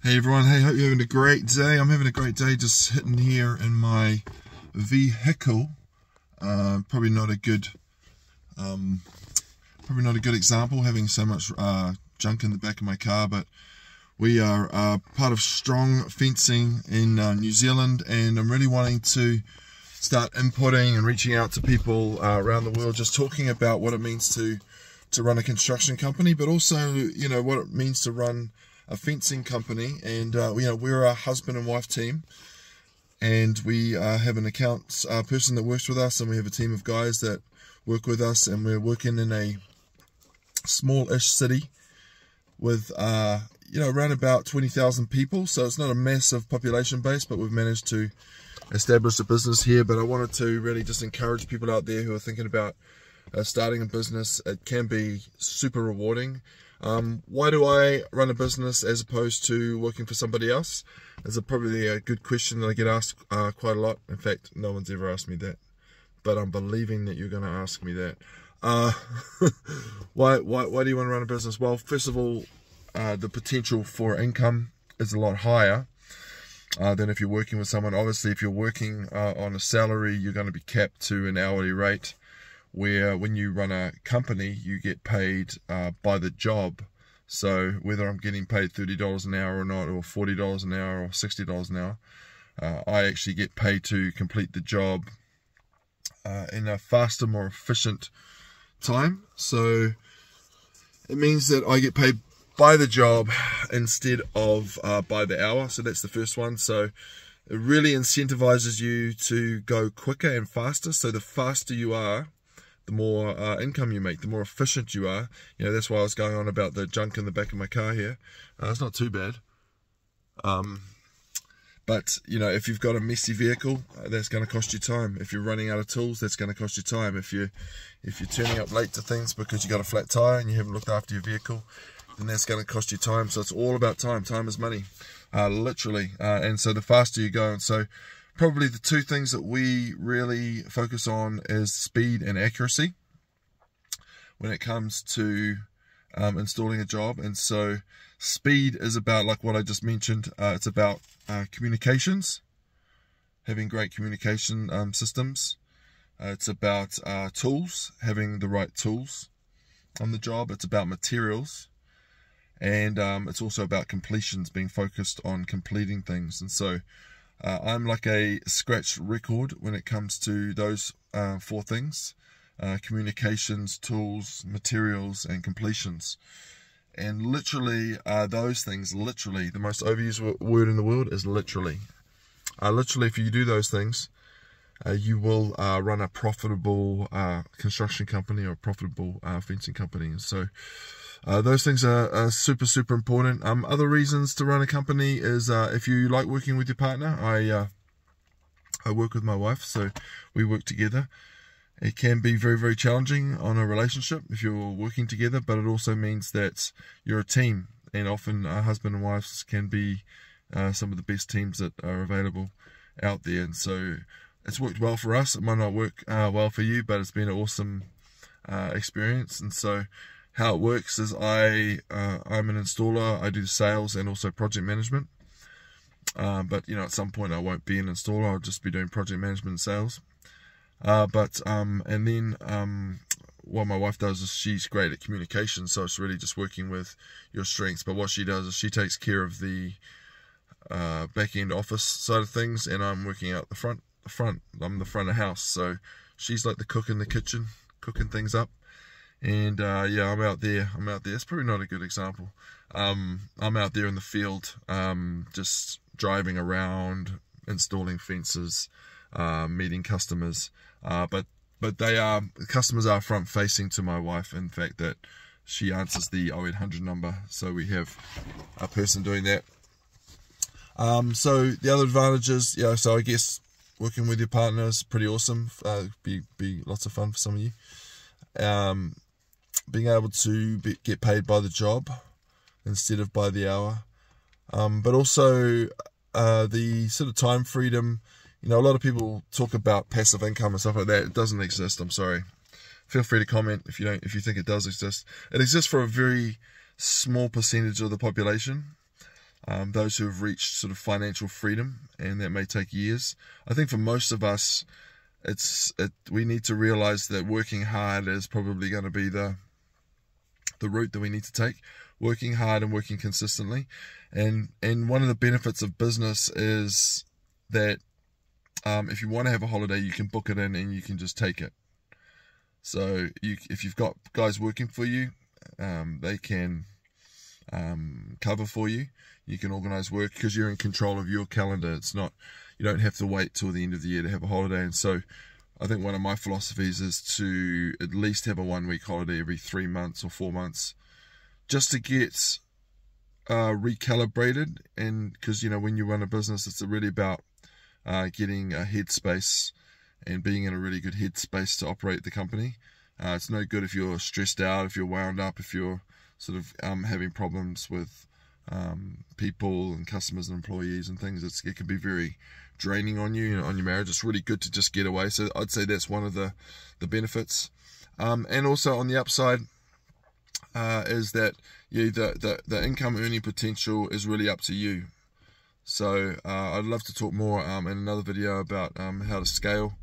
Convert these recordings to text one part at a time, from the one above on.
Hey everyone, hey, hope you're having a great day. I'm having a great day just sitting here in my vehicle. Uh, probably not a good, um, probably not a good example having so much uh, junk in the back of my car, but we are uh, part of strong fencing in uh, New Zealand, and I'm really wanting to start inputting and reaching out to people uh, around the world, just talking about what it means to to run a construction company, but also you know what it means to run a fencing company, and uh, you know we're a husband and wife team, and we uh, have an accounts uh, person that works with us, and we have a team of guys that work with us, and we're working in a small-ish city with uh, you know around about twenty thousand people, so it's not a massive population base, but we've managed to establish a business here. But I wanted to really just encourage people out there who are thinking about uh, starting a business. It can be super rewarding um, why do I run a business as opposed to working for somebody else? Is a probably a good question that I get asked uh, quite a lot. In fact, no one's ever asked me that, but I'm believing that you're going to ask me that. Uh, why, why, why do you want to run a business? Well, first of all, uh, the potential for income is a lot higher uh, than if you're working with someone. Obviously, if you're working uh, on a salary, you're going to be capped to an hourly rate where when you run a company, you get paid uh, by the job. So whether I'm getting paid $30 an hour or not, or $40 an hour or $60 an hour, uh, I actually get paid to complete the job uh, in a faster, more efficient time. So it means that I get paid by the job instead of uh, by the hour. So that's the first one. So it really incentivizes you to go quicker and faster. So the faster you are, the more uh, income you make, the more efficient you are. You know, that's why I was going on about the junk in the back of my car here. Uh, it's not too bad. Um, but, you know, if you've got a messy vehicle, uh, that's going to cost you time. If you're running out of tools, that's going to cost you time. If, you, if you're turning up late to things because you got a flat tire and you haven't looked after your vehicle, then that's going to cost you time. So it's all about time. Time is money, uh, literally. Uh, and so the faster you go, and so probably the two things that we really focus on is speed and accuracy when it comes to um, installing a job. And so speed is about, like what I just mentioned, uh, it's about uh, communications, having great communication um, systems. Uh, it's about uh, tools, having the right tools on the job. It's about materials. And um, it's also about completions, being focused on completing things. And so uh, I'm like a scratch record when it comes to those uh, four things uh, communications, tools, materials, and completions. And literally, uh, those things, literally, the most overused word in the world is literally. Uh, literally, if you do those things, uh, you will run a profitable construction company or a profitable fencing company. And so, uh, those things are, are, super, super important. Um, other reasons to run a company is uh, if you like working with your partner. I uh, I work with my wife, so we work together. It can be very, very challenging on a relationship if you're working together, but it also means that you're a team, and often uh, husband and wives can be uh, some of the best teams that are available out there. And so it's worked well for us. It might not work uh, well for you, but it's been an awesome experience. And so how it works is I uh, I'm an installer. I do sales and also project management. Uh, but you know, at some point I won't be an installer. I'll just be doing project management and sales. Uh, but um, and then um, what my wife does is she's great at communication, so it's really just working with your strengths. But what she does is she takes care of the uh, back end office side of things, and I'm working out the front. The front. I'm the front of house, so she's like the cook in the kitchen, cooking things up and uh, yeah, I'm out there. I'm out there. It's probably not a good example. Um, I'm out there in the field, um, just driving around, installing fences, uh, meeting customers. Uh, but but they are customers are front facing to my wife. In fact, that she answers the 0800 number, so we have a person doing that. Um, so the other advantages, yeah. So I guess working with your partner is pretty awesome. Uh, be be lots of fun for some of you. Um, being able to be, get paid by the job instead of by the hour. Um, but also uh, the sort of time freedom. You know, a lot of people talk about passive income and stuff like that. It doesn't exist. I'm sorry. Feel free to comment if you don't, if you think it does exist. It exists for a very small percentage of the population. um, those who have reached sort of financial freedom, and that may take years. I think for most of us, it's it, we need to realize that working hard is probably going to be the the route that we need to take. Working hard and working consistently, and and one of the benefits of business is that um, if you want to have a holiday, you can book it in and you can just take it. So you, if you've got guys working for you, um, they can um, cover for you. You can organise work because you're in control of your calendar. It's not you don't have to wait till the end of the year to have a holiday. And so, I think one of my philosophies is to at least have a one week holiday every three months or four months, just to get uh, recalibrated. And because you know when you run a business, it's really about uh, getting a headspace and being in a really good headspace to operate the company. Uh, it's no good if you're stressed out, if you're wound up, if you're sort of um, having problems with um, people and customers and employees and things. It's, it can be very draining on you, you know, on your marriage. It's really good to just get away. So I'd say that's one of the the benefits. Um, and also on the upside uh, is that yeah, the, the the income earning potential is really up to you. So uh, I'd love to talk more um, in another video about um, how to scale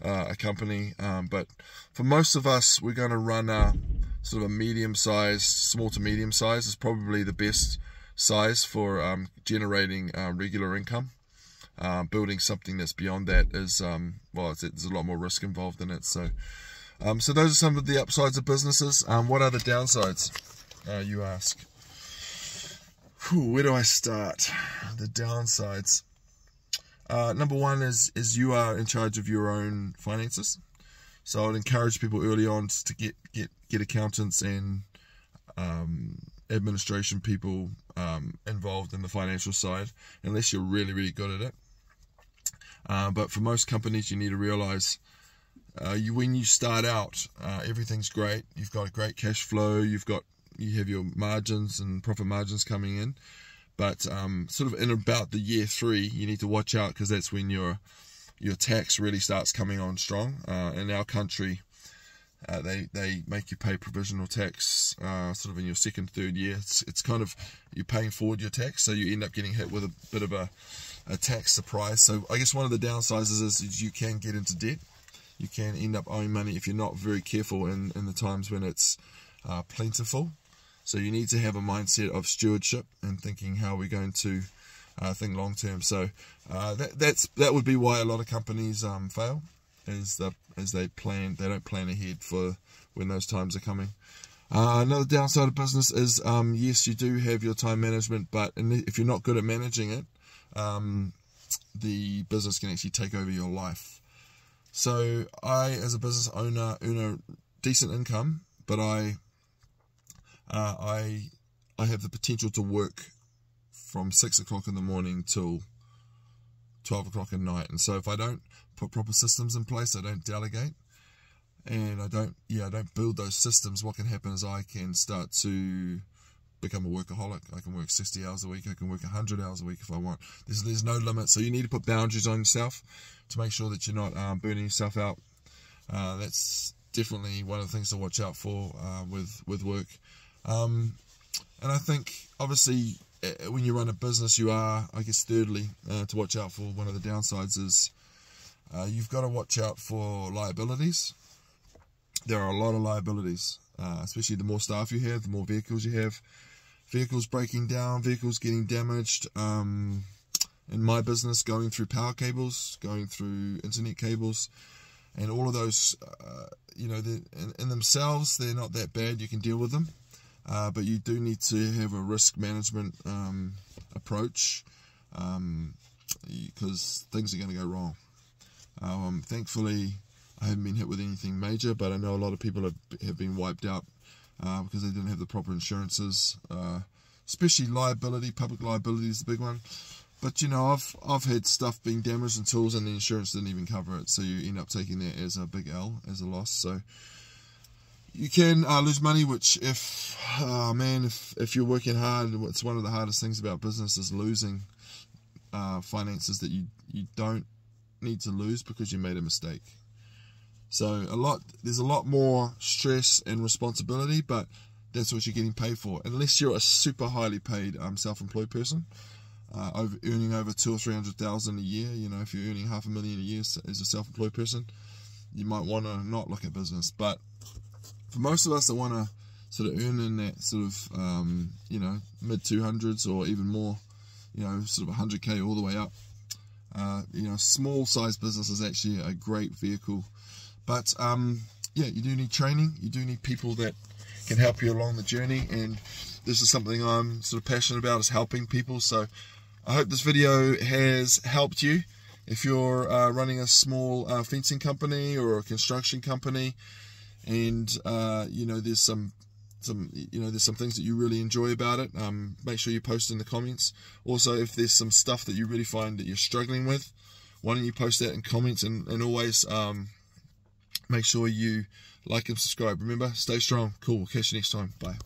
uh, a company. Um, but for most of us, we're going to run a sort of a medium sized, small to medium size is probably the best size for um, generating uh, regular income. Uh, building something that's beyond that is um, well, there's a lot more risk involved in it. So, um, so those are some of the upsides of businesses. Um, what are the downsides? Uh, you ask. Whew, where do I start? The downsides. Uh, number one is is you are in charge of your own finances. So I'd encourage people early on to get get get accountants and um, administration people um, involved in the financial side, unless you're really really good at it. Uh, but for most companies, you need to realize uh, you when you start out, uh, everything's great. You've got a great cash flow. You've got you have your margins and profit margins coming in. But um, sort of in about the year three, you need to watch out because that's when your your tax really starts coming on strong. Uh, in our country, uh, they they make you pay provisional tax uh, sort of in your second third year. It's it's kind of you're paying forward your tax, so you end up getting hit with a bit of a, a tax surprise. So I guess one of the downsides is, is you can get into debt. You can end up owing money if you're not very careful in, in the times when it's uh, plentiful. So you need to have a mindset of stewardship and thinking how we're going to uh, think long term. So uh, that that's that would be why a lot of companies um, fail, is the as they plan they don't plan ahead for when those times are coming. Uh, another downside of business is um, yes, you do have your time management, but if you're not good at managing it, um, the business can actually take over your life. So I, as a business owner, earn a decent income, but I uh, I I have the potential to work from six o'clock in the morning till twelve o'clock at night. And so if I don't put proper systems in place, I don't delegate, and I don't yeah I don't build those systems. What can happen is I can start to become a workaholic. I can work 60 hours a week. I can work 100 hours a week if I want. There's, there's no limit. So you need to put boundaries on yourself to make sure that you're not um, burning yourself out. Uh, that's definitely one of the things to watch out for uh, with, with work. Um, and I think, obviously, when you run a business, you are, I guess, thirdly, uh, to watch out for one of the downsides is uh, you've got to watch out for liabilities. There are a lot of liabilities, uh, especially the more staff you have, the more vehicles you have. Vehicles breaking down, vehicles getting damaged. Um, in my business, going through power cables, going through internet cables, and all of those, uh, you know, in, in themselves, they're not that bad. You can deal with them. Uh, but you do need to have a risk management um, approach because um, things are going to go wrong. Um, thankfully, I haven't been hit with anything major, but I know a lot of people have, have been wiped out uh, because they didn't have the proper insurances, uh, especially liability. Public liability is the big one. But you know, I've I've had stuff being damaged and tools, and the insurance didn't even cover it, so you end up taking that as a big L, as a loss. So you can uh, lose money, which if uh, man, if if you're working hard, it's one of the hardest things about business is losing uh, finances that you you don't need to lose because you made a mistake. So a lot there's a lot more stress and responsibility, but that's what you're getting paid for. Unless you're a super highly paid um, self-employed person, uh, over, earning over two or three hundred thousand a year. You know, if you're earning half a million a year as a self-employed person, you might want to not look at business. But for most of us that want to sort of earn in that sort of um, you know mid 200s or even more, you know, sort of 100k all the way up. Uh, you know, small size business is actually a great vehicle, but um, yeah, you do need training. You do need people that can help you along the journey, and this is something I'm sort of passionate about is helping people. So I hope this video has helped you. If you're uh, running a small uh, fencing company or a construction company, and uh, you know there's some some you know there's some things that you really enjoy about it. Um, make sure you post in the comments. Also if there's some stuff that you really find that you're struggling with why don't you post that in comments and, and always um, make sure you like and subscribe. Remember stay strong. Cool. We'll catch you next time. Bye